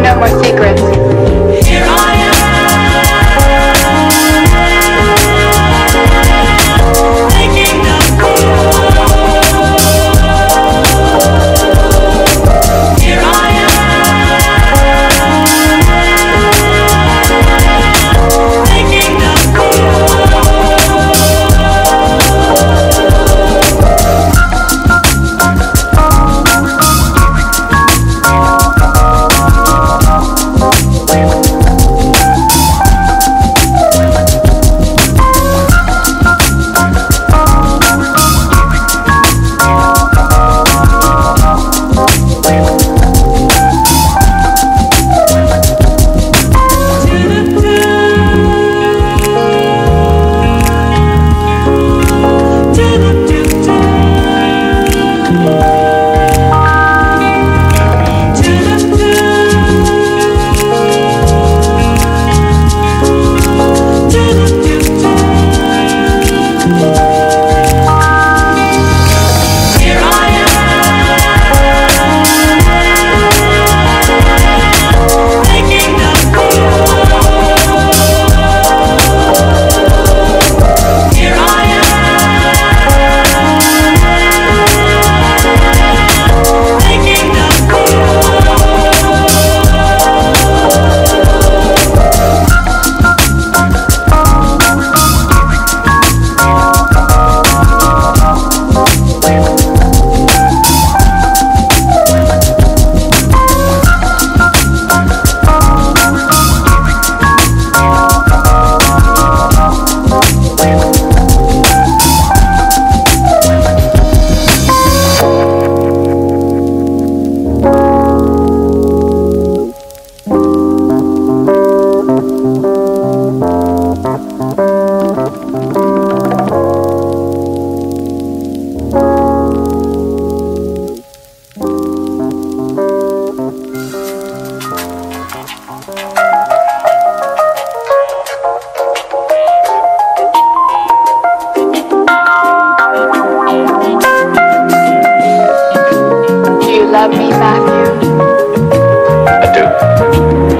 No more secrets.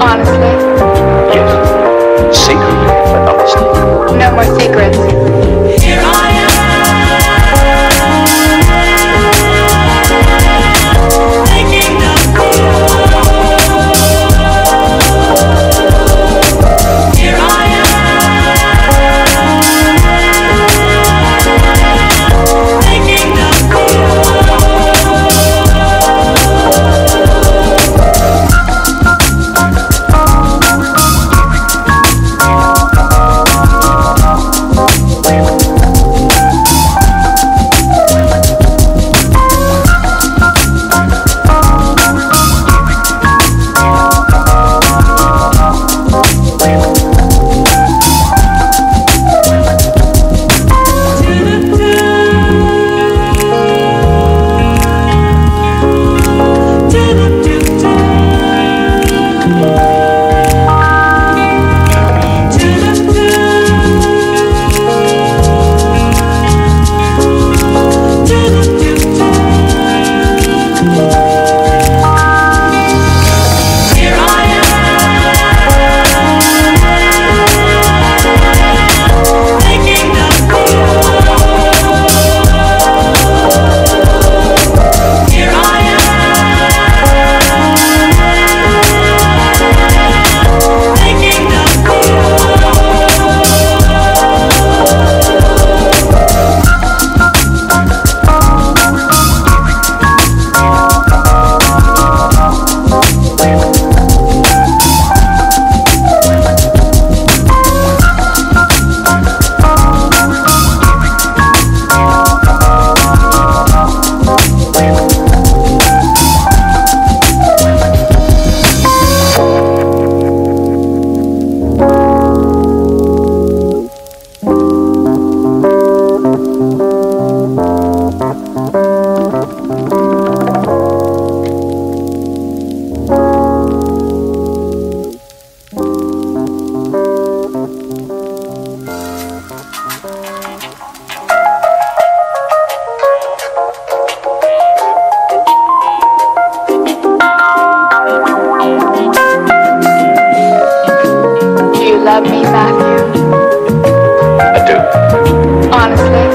Honestly. Yes. Secretly, but honestly. No more secrets. me, Matthew? I do. Honestly?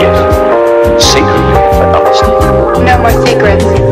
Yes. Secretly, but honestly. No more secrets.